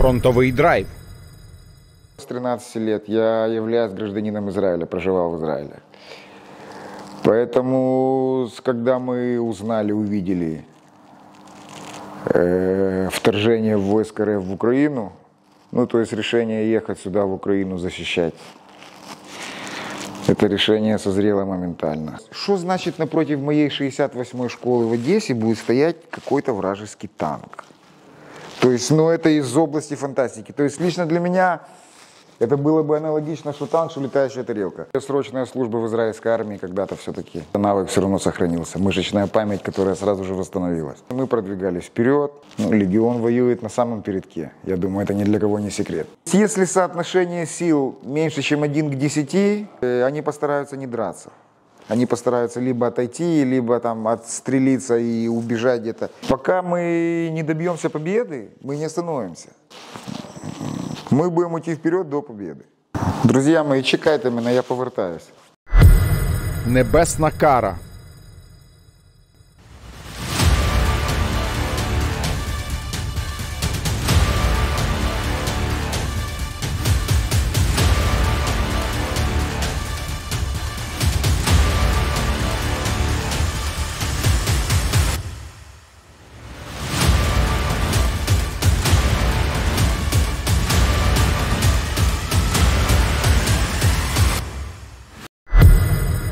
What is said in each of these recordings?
фронтовий драйв. С 13 лет я являюсь гражданином Израиля, проживал в Израиле. Поэтому, когда мы узнали, увидели э, вторжение войск РФ в Украину, ну, то есть решение ехать сюда, в Украину, защищать, это решение созрело моментально. Что значит напротив моей 68-й школы в Одессе будет стоять какой-то вражеский танк? То есть, ну, это из области фантастики. То есть, лично для меня это было бы аналогично, что что летающая тарелка. Срочная служба в израильской армии когда-то все-таки. Навык все равно сохранился. Мышечная память, которая сразу же восстановилась. Мы продвигались вперед. Ну, легион воюет на самом передке. Я думаю, это ни для кого не секрет. Если соотношение сил меньше, чем 1 к 10, э, они постараются не драться. Они постараются либо отойти, либо там отстрелиться и убежать где-то. Пока мы не добьемся победы, мы не остановимся. Ми будемо йти вперед до победы. Друзі мої, чекайте мене, я повертаюся. Небесна кара.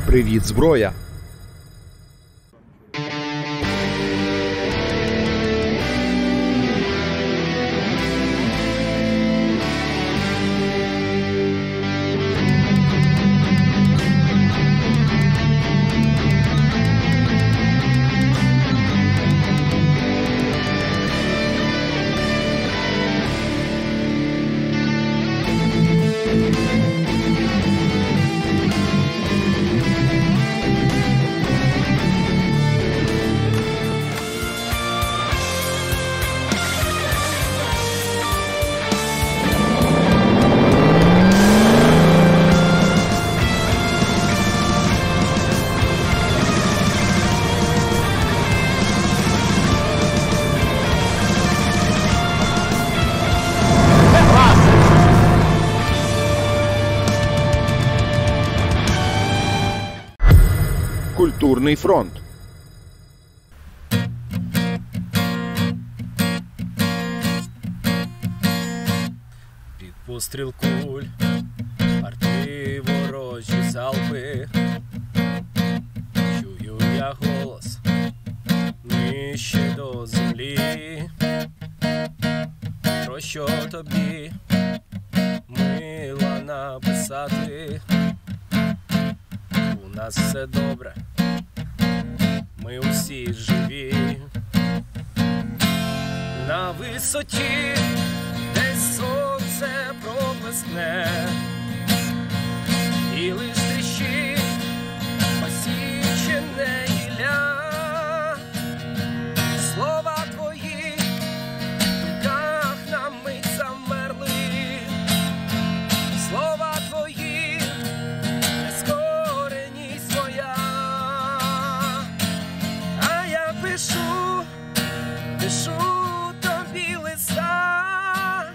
Привіт, зброя. Культурний фронт. Під постріл куль, арти ворожі залпи. Чую я голос нижче до землі. Про що тобі мила написати? У нас все добре, ми усі живі. На висоті Пишу, пишу тобі листа.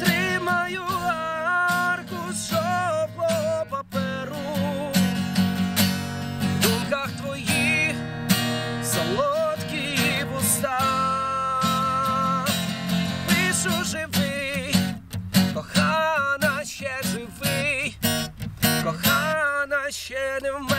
Тримаю аркушом по паперу, в думках твоїх солодкі вуста. Пишу живий, кохана ще живий, кохана ще не вмерли.